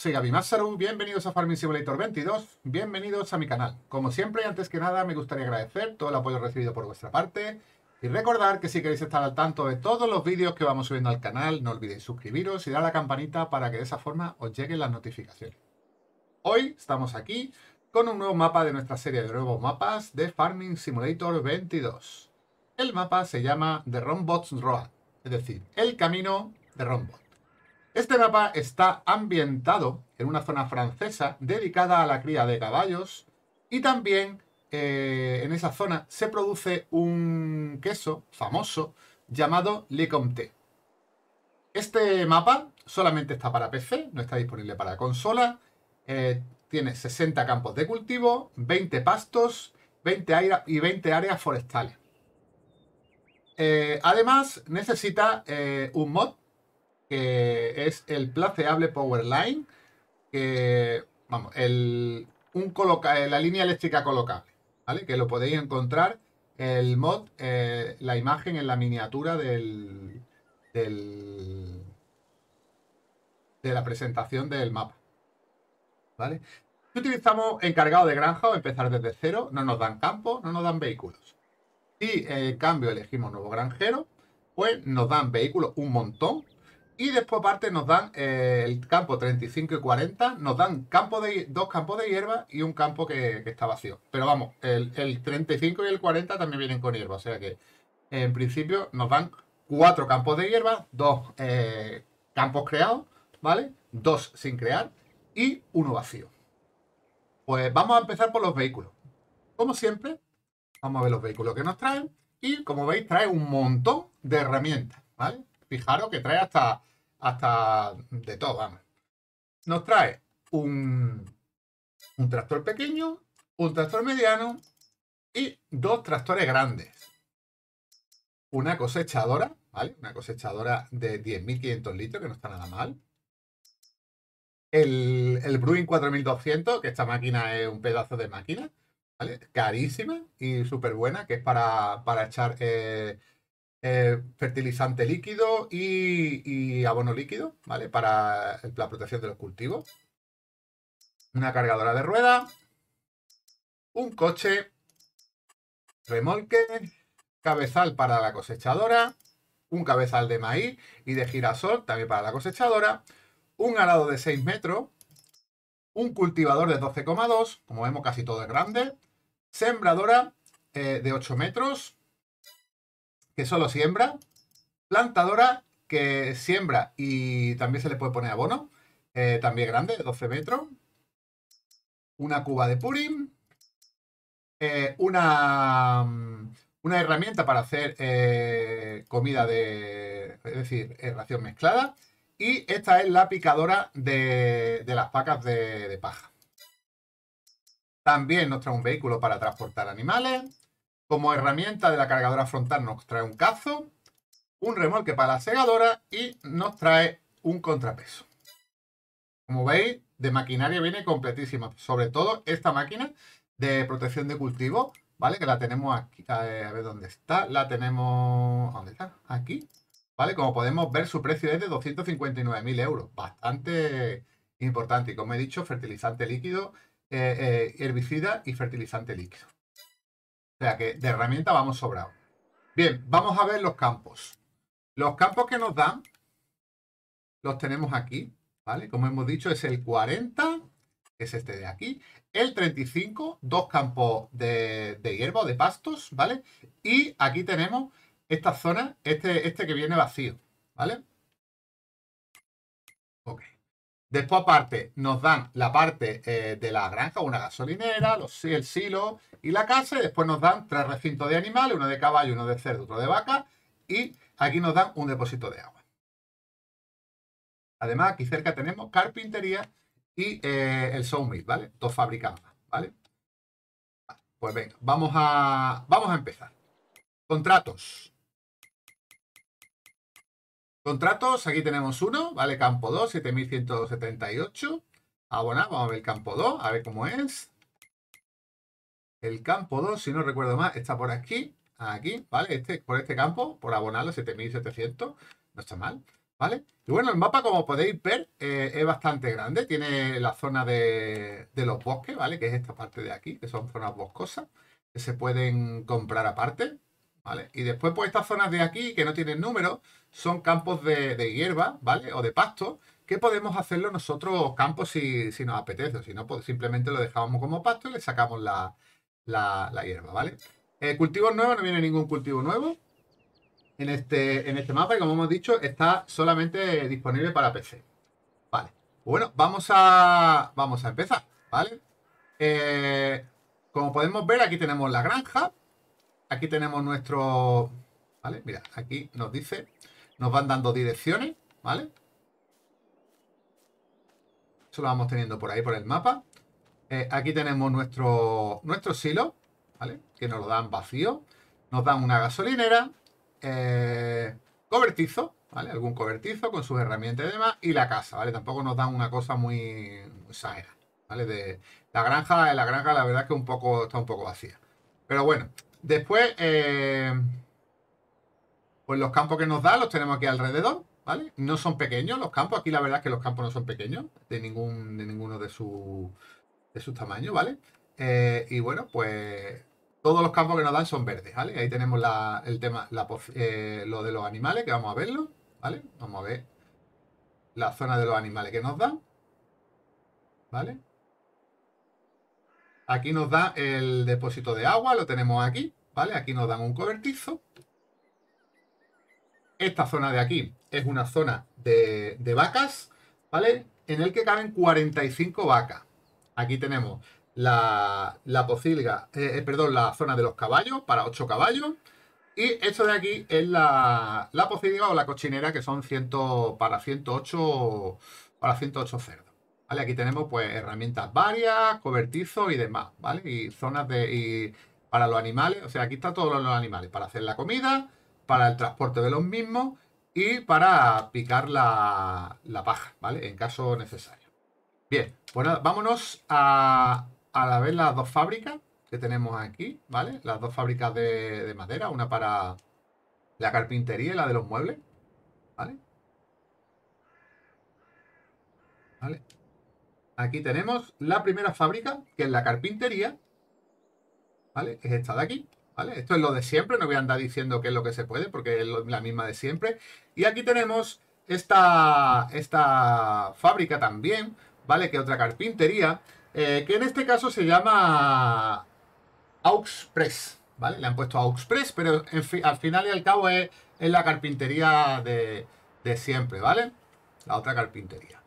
soy Gaby Massaru, bienvenidos a Farming Simulator 22, bienvenidos a mi canal. Como siempre, antes que nada, me gustaría agradecer todo el apoyo recibido por vuestra parte y recordar que si queréis estar al tanto de todos los vídeos que vamos subiendo al canal, no olvidéis suscribiros y dar a la campanita para que de esa forma os lleguen las notificaciones. Hoy estamos aquí con un nuevo mapa de nuestra serie de nuevos mapas de Farming Simulator 22. El mapa se llama The Rombots Road, es decir, el camino de Rombot. Este mapa está ambientado en una zona francesa dedicada a la cría de caballos y también eh, en esa zona se produce un queso famoso llamado Le Comté. Este mapa solamente está para PC, no está disponible para consola. Eh, tiene 60 campos de cultivo, 20 pastos 20 y 20 áreas forestales. Eh, además, necesita un mod que es el placeable Powerline, que, vamos, el, un coloca, la línea eléctrica colocable, ¿vale? Que lo podéis encontrar el mod, eh, la imagen en la miniatura del, del, de la presentación del mapa, ¿vale? Si utilizamos encargado de granja o empezar desde cero, no nos dan campo, no nos dan vehículos. Si en cambio elegimos nuevo granjero, pues nos dan vehículos un montón, y después aparte nos dan eh, el campo 35 y 40, nos dan campo de, dos campos de hierba y un campo que, está vacío. Pero vamos, el, 35 y el 40 también vienen con hierba, o sea que en principio nos dan cuatro campos de hierba, dos eh, campos creados, ¿vale? Dos sin crear y uno vacío. Pues vamos a empezar por los vehículos. Como siempre, vamos a ver los vehículos que nos traen y como veis trae un montón de herramientas, ¿vale? Fijaros que trae hasta hasta de todo, vamos. Nos trae un, un tractor pequeño, un tractor mediano y dos tractores grandes. Una cosechadora, ¿vale? Una cosechadora de 10.500 litros, que no está nada mal. El, el Bruin 4200, que esta máquina es un pedazo de máquina, ¿vale? Carísima y súper buena, que es para, para echar eh, eh, fertilizante líquido y, abono líquido, ¿vale? Para la protección de los cultivos. Una cargadora de rueda. Un coche. Remolque. Cabezal para la cosechadora. Un cabezal de maíz y de girasol también para la cosechadora. Un arado de 6 metros. Un cultivador de 12,2. Como vemos casi todo es grande. Sembradora eh, de 8 metros que solo siembra, plantadora que siembra y también se le puede poner abono, eh, también grande, de 12 metros, una cuba de purim, eh, una, mm, una herramienta para hacer eh, comida de, es decir, ración mezclada, y esta es la picadora de, las vacas de, de paja. También nos trae un vehículo para transportar animales, como herramienta de la cargadora frontal nos trae un cazo, un remolque para la segadora y nos trae un contrapeso. Como veis, de maquinaria viene completísima. Sobre todo esta máquina de protección de cultivo, ¿vale? Que la tenemos aquí. A ver dónde está. La tenemos... ¿Dónde está? Aquí. ¿Vale? Como podemos ver, su precio es de 259.000 euros. Bastante importante. Y como he dicho, fertilizante líquido, eh, eh, herbicida y fertilizante líquido. O sea que de herramienta vamos sobrados. Bien, vamos a ver los campos. Los campos que nos dan los tenemos aquí, ¿vale? Como hemos dicho, es el 40, que es este de aquí. El 35, dos campos de, de hierba o de pastos, ¿vale? Y aquí tenemos esta zona, este, este que viene vacío, ¿vale? Ok. Después, aparte, nos dan la parte eh, de la granja, una gasolinera, el silo y la casa. Después nos dan tres recintos de animales, uno de caballo, uno de cerdo, otro de vaca. Y aquí nos dan un depósito de agua. Además, aquí cerca tenemos carpintería y eh, el sawmill, ¿vale? Dos fábricas ¿vale? Pues venga, vamos a, vamos a empezar. Contratos. Contratos, aquí tenemos uno, ¿vale? Campo 2, 7178. Abonado, vamos a ver el campo 2, a ver cómo es. El campo 2, si no recuerdo más, está por aquí, aquí, ¿vale? Este, por este campo, por abonarlo, 7700, no está mal. ¿vale? Y bueno, el mapa, como podéis ver, eh, es bastante grande. Tiene la zona de, los bosques, ¿vale? Que es esta parte de aquí, que son zonas boscosas, que se pueden comprar aparte, Y después, pues estas zonas de aquí, que no tienen número, son campos de, hierba, ¿vale? O de pasto, que podemos hacerlo nosotros campos si, nos apetece. Si no, pues simplemente lo dejamos como pasto y le sacamos la, hierba, ¿vale? Eh, cultivos nuevos, no viene ningún cultivo nuevo en este, en este mapa y como hemos dicho está solamente disponible para PC. Vale, bueno, vamos a, vamos a empezar, ¿vale? Eh, como podemos ver, aquí tenemos la granja, aquí tenemos nuestro... ¿Vale? Mira, aquí nos dice, nos van dando direcciones, ¿vale? Eso lo vamos teniendo por ahí, por el mapa. Eh, aquí tenemos nuestro, nuestro silo, ¿vale? Que nos lo dan vacío. Nos dan una gasolinera, eh, cobertizo, ¿vale? Algún cobertizo con sus herramientas y demás, y la casa, ¿vale? Tampoco nos dan una cosa muy exagerada, ¿vale? De la granja, la granja la verdad es que un poco, está un poco vacía. Pero bueno, después, eh, pues los campos que nos da los tenemos aquí alrededor, ¿vale? No son pequeños los campos, aquí la verdad es que los campos no son pequeños, de, ningún, de ninguno de, su, de sus tamaños, ¿vale? Eh, y bueno, pues todos los campos que nos dan son verdes, ¿vale? Ahí tenemos el tema, eh, lo de los animales, que vamos a verlo, ¿vale? Vamos a ver la zona de los animales que nos dan, ¿vale? Aquí nos da el depósito de agua, lo tenemos aquí, ¿vale? Aquí nos dan un cobertizo. Esta zona de aquí es una zona de, vacas, ¿vale? En el que caben 45 vacas. Aquí tenemos la, la pocilga, eh, eh, perdón, la zona de los caballos para 8 caballos. Y esto de aquí es la, la pocilga o la cochinera que son 100, para 108 para 108 cerdos. ¿Vale? Aquí tenemos pues herramientas varias, cobertizos y demás, ¿vale? Y zonas de y para los animales, o sea, aquí está todos los animales, para hacer la comida, para el transporte de los mismos y para picar la, la paja, ¿vale? En caso necesario. Bien, pues nada, vámonos a, a vez las dos fábricas que tenemos aquí, ¿vale? Las dos fábricas de, madera, una para la carpintería y la de los muebles, ¿vale? ¿Vale? Aquí tenemos la primera fábrica, que es la carpintería, ¿vale? Es esta de aquí, ¿vale? Esto es lo de siempre, no voy a andar diciendo qué es lo que se puede, porque es la misma de siempre. Y aquí tenemos esta, esta fábrica también, ¿vale? Que otra carpintería, eh, que en este caso se llama AuxPress, ¿vale? Le han puesto AuxPress, pero al final y al cabo es, la carpintería de, siempre, ¿vale? La otra carpintería.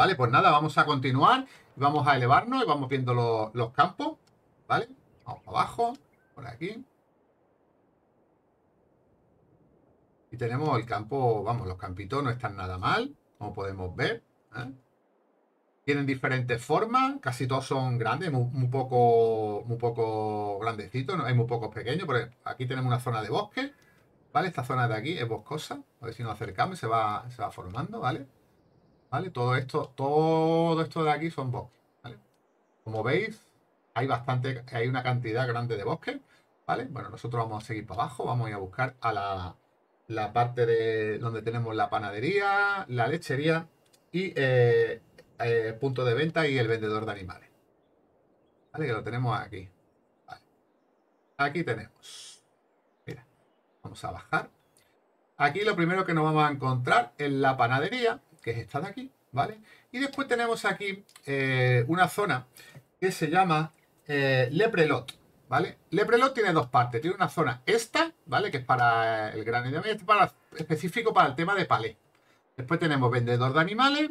Vale, pues nada, vamos a continuar, vamos a elevarnos y vamos viendo los, campos, ¿vale? Vamos abajo, por aquí. Y tenemos el campo, vamos, los campitos no están nada mal, como podemos ver. ¿eh? Tienen diferentes formas, casi todos son grandes, muy, poco, muy poco grandecitos, ¿no? hay muy pocos pequeños, porque aquí tenemos una zona de bosque, ¿vale? Esta zona de aquí es boscosa, a ver si nos acercamos, se va, se va formando, ¿vale? ¿Vale? Todo esto, todo esto de aquí son bosques, ¿vale? Como veis, hay bastante, hay una cantidad grande de bosques, ¿vale? Bueno, nosotros vamos a seguir para abajo, vamos a ir a buscar a la, la parte de donde tenemos la panadería, la lechería y eh, eh, punto de venta y el vendedor de animales. ¿Vale? Que lo tenemos aquí. Aquí tenemos. Mira, vamos a bajar. Aquí lo primero que nos vamos a encontrar es la panadería, que es esta de aquí, ¿vale? Y después tenemos aquí eh, una zona que se llama eh, Leprelot, ¿vale? Leprelot tiene dos partes. Tiene una zona esta, ¿vale? Que es para el gran este para, específico para el tema de palé. Después tenemos vendedor de animales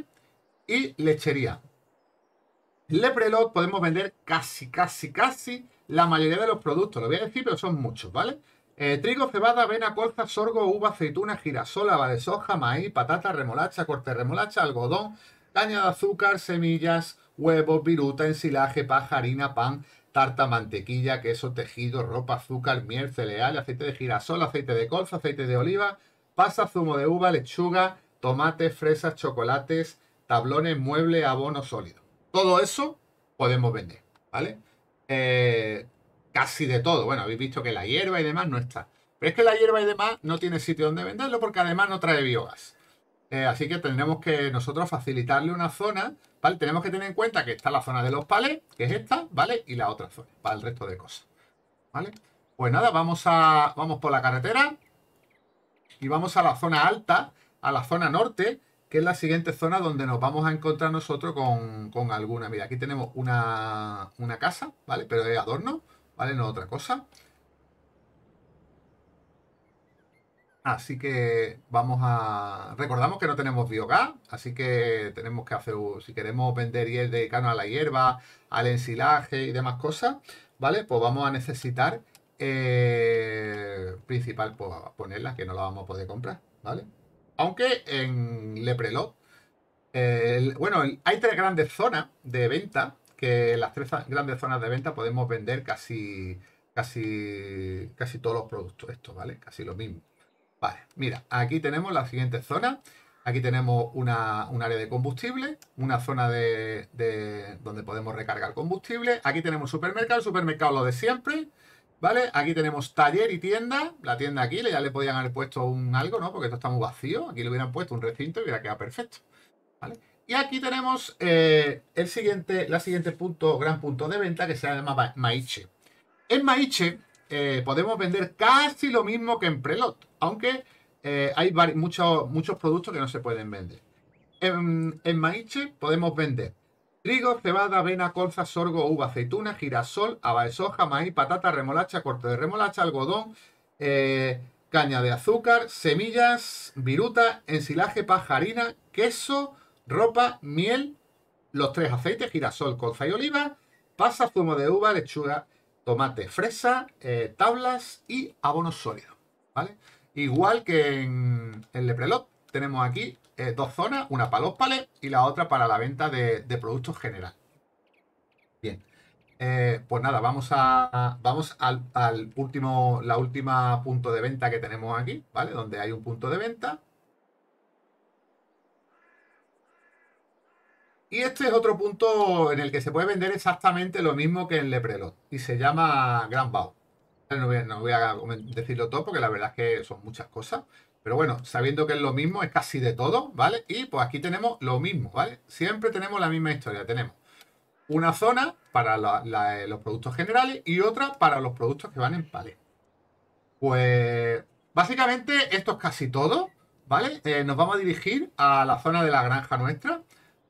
y lechería. Leprelot podemos vender casi, casi, casi la mayoría de los productos. Lo voy a decir, pero son muchos, ¿vale? Eh, trigo, cebada, avena, colza, sorgo, uva, aceituna, girasol, haba de soja, maíz, patata, remolacha, corte remolacha, algodón, caña de azúcar, semillas, huevos, viruta, ensilaje, paja, harina, pan, tarta, mantequilla, queso, tejido, ropa, azúcar, miel, cereal, aceite de girasol, aceite de colza, aceite de oliva, pasa, zumo de uva, lechuga, tomates, fresas, chocolates, tablones, muebles, abono sólido. Todo eso podemos vender, ¿vale? Eh, casi de todo. Bueno, habéis visto que la hierba y demás no está. Pero es que la hierba y demás no tiene sitio donde venderlo porque además no trae biogás. Eh, así que tendremos que nosotros facilitarle una zona, ¿vale? Tenemos que tener en cuenta que está la zona de los palés, que es esta, ¿vale? Y la otra zona, para el resto de cosas, ¿vale? Pues nada, vamos, a, vamos por la carretera y vamos a la zona alta, a la zona norte, que es la siguiente zona donde nos vamos a encontrar nosotros con, alguna. Mira, aquí tenemos una, una casa, ¿vale? Pero es adorno, ¿vale? No otra cosa. Así que vamos a... Recordamos que no tenemos biogás, así que tenemos que hacer... Si queremos vender y dedicarnos a la hierba, al ensilaje y demás cosas, ¿vale? Pues vamos a necesitar... Eh, principal, pues ponerla, que no la vamos a poder comprar, ¿vale? Aunque en Leprelot... bueno, hay tres grandes zonas de venta, que en las tres grandes zonas de venta podemos vender casi... Casi, casi todos los productos estos, ¿vale? Casi lo mismo. Vale, mira, aquí tenemos la siguiente zona. Aquí tenemos una, un área de combustible, una zona de, donde podemos recargar combustible. Aquí tenemos supermercado, supermercado lo de siempre. ¿Vale? Aquí tenemos taller y tienda. La tienda aquí, ya le podían haber puesto un algo, ¿no? Porque esto está muy vacío. Aquí le hubieran puesto un recinto y hubiera quedado perfecto. ¿Vale? Y aquí tenemos eh, el siguiente, la siguiente punto, gran punto de venta que se llama Maiche. En Maiche eh, podemos vender casi lo mismo que en Prelot, aunque eh, hay muchos, muchos productos que no se pueden vender. En, en Maiche podemos vender trigo, cebada, avena, colza, sorgo, uva, aceituna, girasol, haba de soja, maíz, patata, remolacha, corte de remolacha, algodón, caña de azúcar, semillas, viruta, ensilaje, pajarina, queso, ropa, miel, los tres aceites, girasol, colza y oliva, pasa, zumo de uva, lechuga, tomate, fresa, eh, tablas y abono sólido. ¿vale? Igual que en el Leprelot, tenemos aquí eh, dos zonas, una para los palets y la otra para la venta de, productos general. Bien, eh, pues nada, vamos a vamos al, al, último, la última punto de venta que tenemos aquí, ¿vale? Donde hay un punto de venta. Y este es otro punto en el que se puede vender exactamente lo mismo que en Leprelot. Y se llama Grand Bao. No voy, a, decirlo todo porque la verdad es que son muchas cosas. Pero bueno, sabiendo que es lo mismo, es casi de todo, ¿vale? Y pues aquí tenemos lo mismo, ¿vale? Siempre tenemos la misma historia. Tenemos una zona para los productos generales y otra para los productos que van en palet. Pues básicamente esto es casi todo, ¿vale? Eh, nos vamos a dirigir a la zona de la granja nuestra.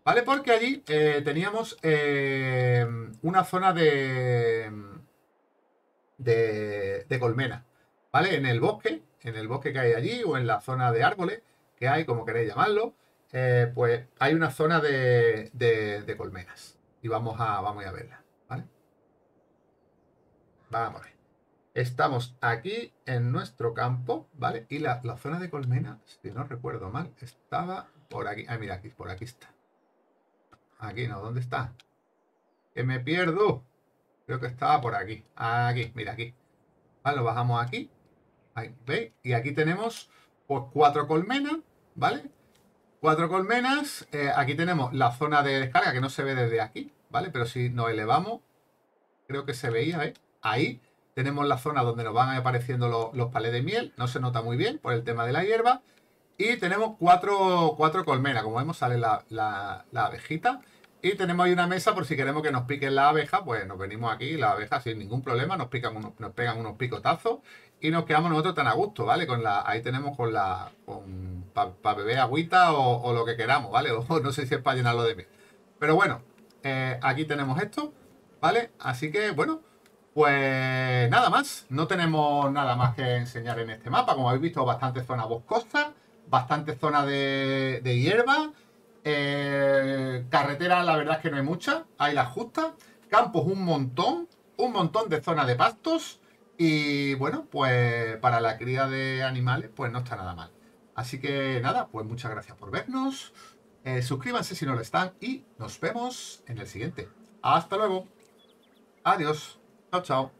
¿Vale? Porque allí eh, teníamos eh, una zona de, de, colmena, ¿vale? En el bosque, en el bosque que hay allí o en la zona de árboles que hay, como queréis llamarlo, eh, pues hay una zona de, de, colmenas. Y vamos a, vamos a verla, ¿vale? Vamos. Estamos aquí en nuestro campo, ¿vale? Y la, la zona de colmena, si no recuerdo mal, estaba por aquí. Ah, mira, aquí, por aquí está. Aquí no, ¿dónde está? Que me pierdo. Creo que estaba por aquí. Aquí, mira, aquí. Vale, lo bajamos aquí. ¿veis? Y aquí tenemos pues cuatro colmenas, ¿vale? Cuatro colmenas. Eh, aquí tenemos la zona de descarga que no se ve desde aquí, ¿vale? Pero si nos elevamos, creo que se veía, ¿eh? Ahí tenemos la zona donde nos van apareciendo los, los palés de miel. No se nota muy bien por el tema de la hierba. Y tenemos cuatro, cuatro colmenas. Como vemos, sale la, la, abejita. Y tenemos ahí una mesa por si queremos que nos piquen la abeja, pues nos venimos aquí, la abeja sin ningún problema, nos, pican nos pegan unos picotazos y nos quedamos nosotros tan a gusto, ¿vale? Con la, ahí tenemos con la, para beber agüita o, lo que queramos, ¿vale? O no sé si es para llenarlo de miel. Pero bueno, eh, aquí tenemos esto, ¿vale? Así que, bueno, pues nada más. No tenemos nada más que enseñar en este mapa. Como habéis visto, bastante zona boscosa bastante zona de, hierba. Eh, carretera, la verdad es que no hay mucha, hay las justas. Campos, un montón, un montón de zona de pastos. Y bueno, pues para la cría de animales, pues no está nada mal. Así que nada, pues muchas gracias por vernos. Eh, suscríbanse si no lo están y nos vemos en el siguiente. Hasta luego. Adiós. Chao, chao.